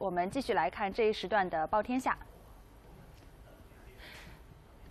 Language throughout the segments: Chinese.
我们继续来看这一时段的《报天下》。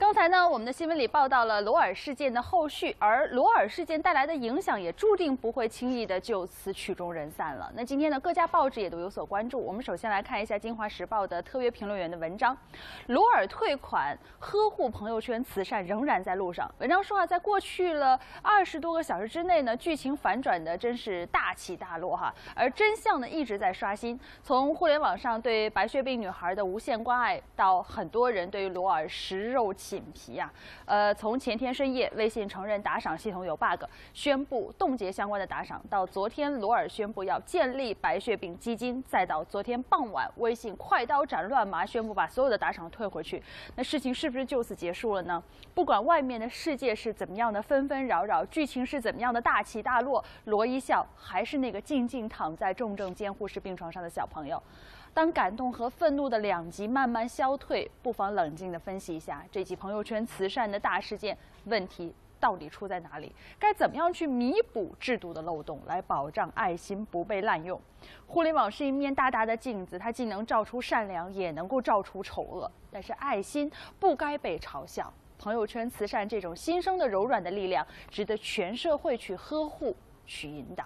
刚才呢，我们的新闻里报道了罗尔事件的后续，而罗尔事件带来的影响也注定不会轻易的就此曲终人散了。那今天呢，各家报纸也都有所关注。我们首先来看一下《京华时报》的特约评论员的文章：罗尔退款呵护朋友圈慈善仍然在路上。文章说啊，在过去了二十多个小时之内呢，剧情反转的真是大起大落哈，而真相呢一直在刷新。从互联网上对白血病女孩的无限关爱，到很多人对于罗尔食肉。紧皮呀，呃，从前天深夜微信承认打赏系统有 bug，宣布冻结相关的打赏，到昨天罗尔宣布要建立白血病基金，再到昨天傍晚微信快刀斩乱麻宣布把所有的打赏退回去，那事情是不是就此结束了呢？不管外面的世界是怎么样的纷纷扰扰，剧情是怎么样的大起大落，罗一笑还是那个静静躺在重症监护室病床上的小朋友。当感动和愤怒的两极慢慢消退，不妨冷静地分析一下这起朋朋友圈慈善的大事件，问题到底出在哪里？该怎么样去弥补制度的漏洞，来保障爱心不被滥用？互联网是一面大大的镜子，它既能照出善良，也能够照出丑恶。但是爱心不该被嘲笑，朋友圈慈善这种新生的柔软的力量，值得全社会去呵护、去引导。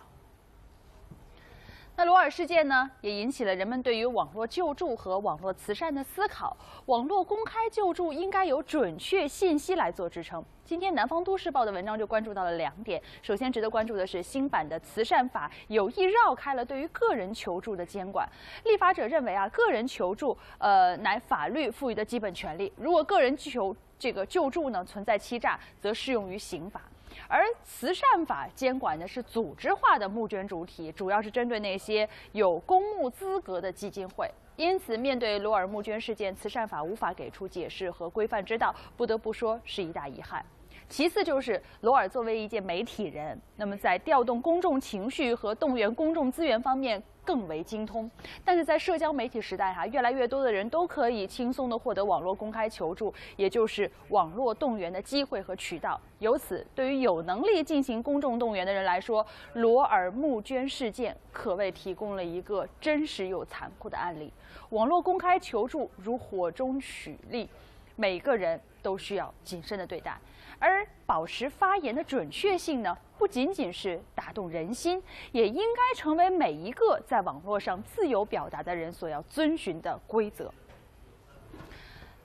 那罗尔事件呢，也引起了人们对于网络救助和网络慈善的思考。网络公开救助应该有准确信息来做支撑。今天南方都市报的文章就关注到了两点。首先值得关注的是新版的慈善法有意绕开了对于个人求助的监管。立法者认为啊，个人求助呃乃法律赋予的基本权利，如果个人求这个救助呢存在欺诈，则适用于刑法。而慈善法监管的是组织化的募捐主体，主要是针对那些有公募资格的基金会。因此，面对罗尔募捐事件，慈善法无法给出解释和规范之道，不得不说是一大遗憾。其次就是罗尔作为一件媒体人，那么在调动公众情绪和动员公众资源方面更为精通。但是在社交媒体时代哈，越来越多的人都可以轻松地获得网络公开求助，也就是网络动员的机会和渠道。由此，对于有能力进行公众动员的人来说，罗尔募捐事件可谓提供了一个真实又残酷的案例。网络公开求助如火中取栗，每个人都需要谨慎的对待。而保持发言的准确性呢，不仅仅是打动人心，也应该成为每一个在网络上自由表达的人所要遵循的规则。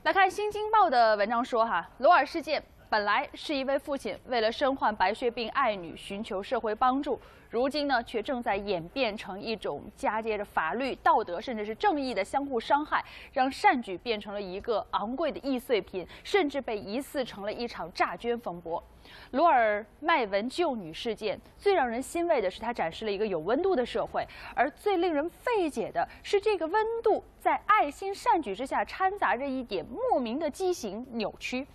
来看《新京报》的文章说，哈，罗尔事件本来是一位父亲为了身患白血病爱女寻求社会帮助。如今呢，却正在演变成一种嫁接着法律、道德，甚至是正义的相互伤害，让善举变成了一个昂贵的易碎品，甚至被疑似成了一场诈捐风波。罗尔卖文救女事件，最让人欣慰的是，它展示了一个有温度的社会；而最令人费解的是，这个温度在爱心善举之下掺杂着一点莫名的畸形扭曲。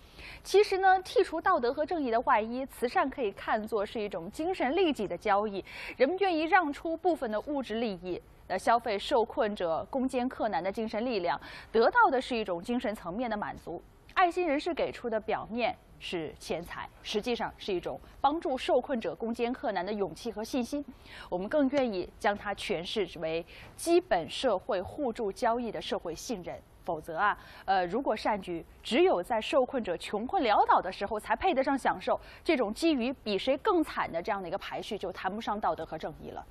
其实呢，剔除道德和正义的外衣，慈善可以看作是一种精神利己的交易。人们愿意让出部分的物质利益，来消费受困者攻坚克难的精神力量，得到的是一种精神层面的满足。爱心人士给出的表面是钱财，实际上是一种帮助受困者攻坚克难的勇气和信心。我们更愿意将它诠释为基本社会互助交易的社会信任。否则啊，呃，如果善举只有在受困者穷困潦倒的时候才配得上享受，这种基于比谁更惨的这样的一个排序，就谈不上道德和正义了。